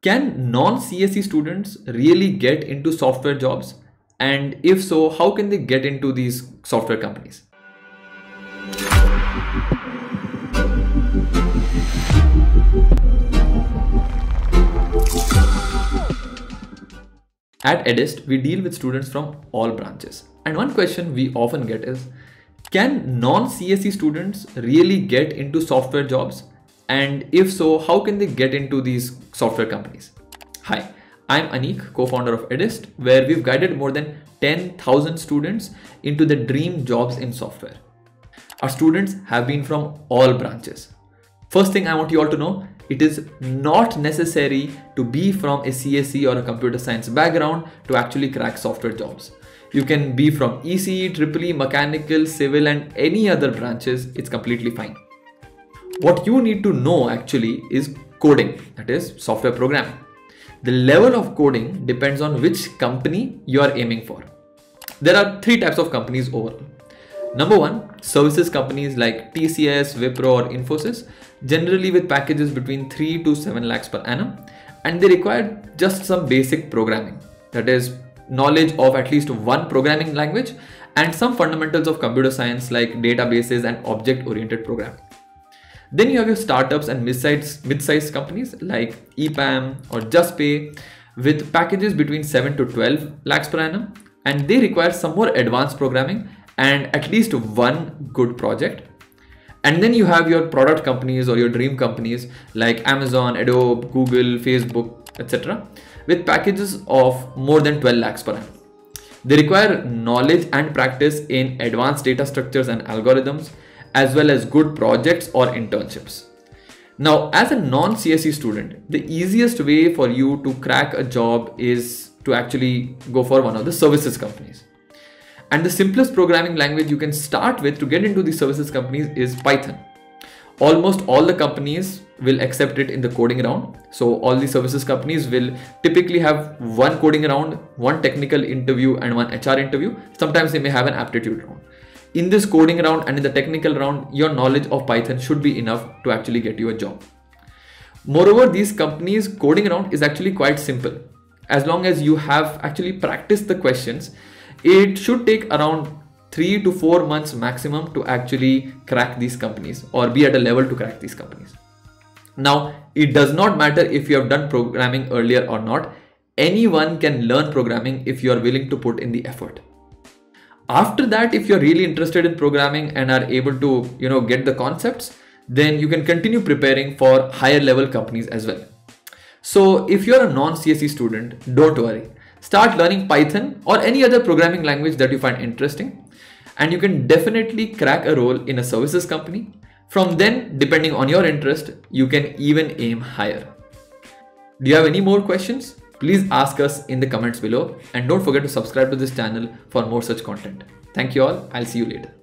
Can non-CSE students really get into software jobs? And if so, how can they get into these software companies? At Edyst, we deal with students from all branches. And one question we often get is, can non-CSE students really get into software jobs? And if so, how can they get into these software companies? Hi, I'm Anik, co-founder of Edyst, where we've guided more than 10,000 students into the dream jobs in software. Our students have been from all branches. First thing I want you all to know, it is not necessary to be from a CSE or a computer science background to actually crack software jobs. You can be from ECE, EEE, mechanical, civil and any other branches, it's completely fine. What you need to know actually is coding, that is software programming. The level of coding depends on which company you are aiming for. There are three types of companies overall. Number one, services companies like TCS, Wipro or Infosys, generally with packages between 3 to 7 lakhs per annum and they require just some basic programming. That is knowledge of at least one programming language and some fundamentals of computer science like databases and object oriented programming. Then you have your startups and mid-sized mid-sized companies like EPAM or Juspay with packages between 7 to 12 lakhs per annum and they require some more advanced programming and at least one good project. And then you have your product companies or your dream companies like Amazon, Adobe, Google, Facebook, etc. with packages of more than 12 lakhs per annum. They require knowledge and practice in advanced data structures and algorithms as well as good projects or internships. Now, as a non-CSE student, the easiest way for you to crack a job is to actually go for one of the services companies. And the simplest programming language you can start with to get into these services companies is Python. Almost all the companies will accept it in the coding round. So all the services companies will typically have one coding round, one technical interview and one HR interview. Sometimes they may have an aptitude round in this coding round and in the technical round, your knowledge of Python should be enough to actually get you a job. Moreover, these companies coding round is actually quite simple. As long as you have actually practiced the questions, it should take around three to four months maximum to actually crack these companies or be at a level to crack these companies. Now, it does not matter if you have done programming earlier or not. Anyone can learn programming if you are willing to put in the effort after that if you're really interested in programming and are able to you know get the concepts then you can continue preparing for higher level companies as well. So if you're a non-cse student don't worry. Start learning python or any other programming language that you find interesting and you can definitely crack a role in a services company. From then depending on your interest you can even aim higher. Do you have any more questions Please ask us in the comments below and don't forget to subscribe to this channel for more such content. Thank you all. I'll see you later.